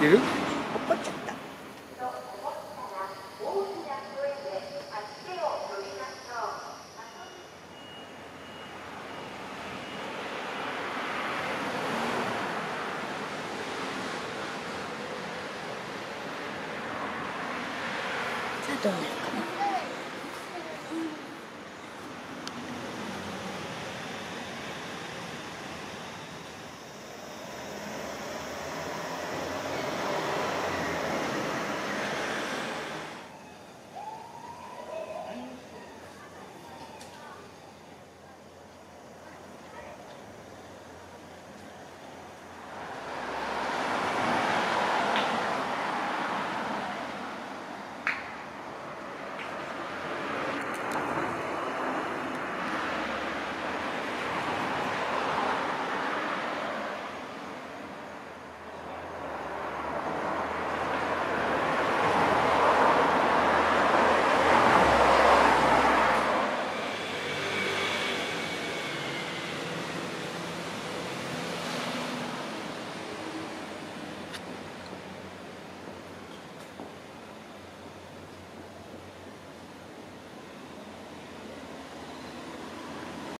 出る怒っちゃった。さあどうなるかな。